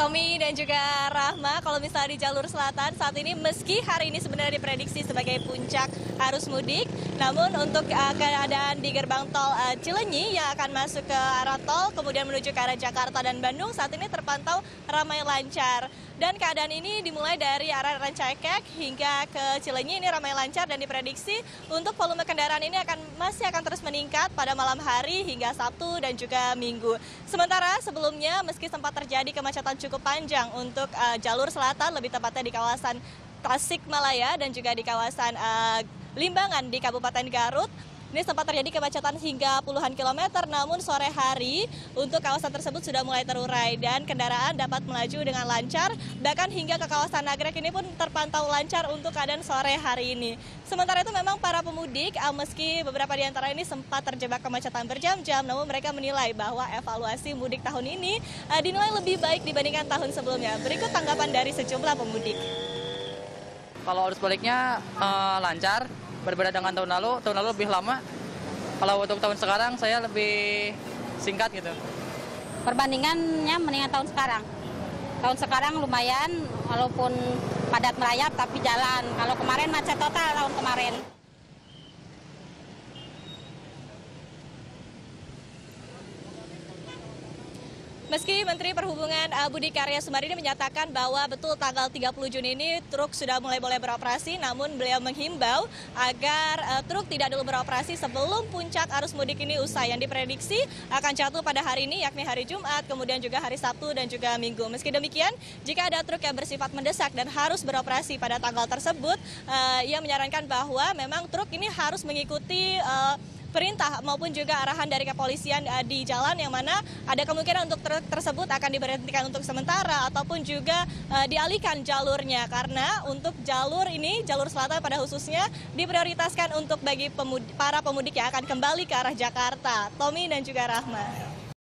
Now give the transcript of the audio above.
Tommy dan juga Rahma, kalau misalnya di jalur selatan saat ini meski hari ini sebenarnya diprediksi sebagai puncak arus mudik, namun untuk uh, keadaan di gerbang tol uh, Cilenyi yang akan masuk ke arah tol kemudian menuju ke arah Jakarta dan Bandung saat ini terpantau ramai lancar. Dan keadaan ini dimulai dari arah Rancaikek hingga ke Cilenyi ini ramai lancar dan diprediksi untuk volume kendaraan ini akan masih akan terus meningkat pada malam hari hingga Sabtu dan juga Minggu. Sementara sebelumnya meski sempat terjadi kemacetan cukup panjang untuk uh, jalur selatan, lebih tepatnya di kawasan Tasikmalaya dan juga di kawasan uh, Limbangan di Kabupaten Garut. Ini sempat terjadi kemacetan hingga puluhan kilometer, namun sore hari untuk kawasan tersebut sudah mulai terurai dan kendaraan dapat melaju dengan lancar. Bahkan hingga ke kawasan Nagrek ini pun terpantau lancar untuk keadaan sore hari ini. Sementara itu memang para pemudik, eh, meski beberapa di antara ini sempat terjebak kemacetan berjam-jam, namun mereka menilai bahwa evaluasi mudik tahun ini uh, dinilai lebih baik dibandingkan tahun sebelumnya. Berikut tanggapan dari sejumlah pemudik. Kalau arus baliknya uh, lancar, berbeda dengan tahun lalu. Tahun lalu lebih lama. Kalau untuk tahun sekarang saya lebih singkat gitu. Perbandingannya mendingan tahun sekarang. Tahun sekarang lumayan walaupun padat merayap tapi jalan. Kalau kemarin macet total tahun kemarin Meski Menteri Perhubungan uh, Budi Karya Sumadi menyatakan bahwa betul tanggal 30 Juni ini truk sudah mulai boleh beroperasi, namun beliau menghimbau agar uh, truk tidak dulu beroperasi sebelum puncak arus mudik ini usai yang diprediksi akan jatuh pada hari ini yakni hari Jumat, kemudian juga hari Sabtu dan juga Minggu. Meski demikian, jika ada truk yang bersifat mendesak dan harus beroperasi pada tanggal tersebut, uh, ia menyarankan bahwa memang truk ini harus mengikuti perintah maupun juga arahan dari kepolisian uh, di jalan yang mana ada kemungkinan untuk truk tersebut akan diberhentikan untuk sementara ataupun juga uh, dialihkan jalurnya karena untuk jalur ini jalur selatan pada khususnya diprioritaskan untuk bagi para pemudik yang akan kembali ke arah Jakarta. Tommy dan juga Rahma.